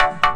Bye.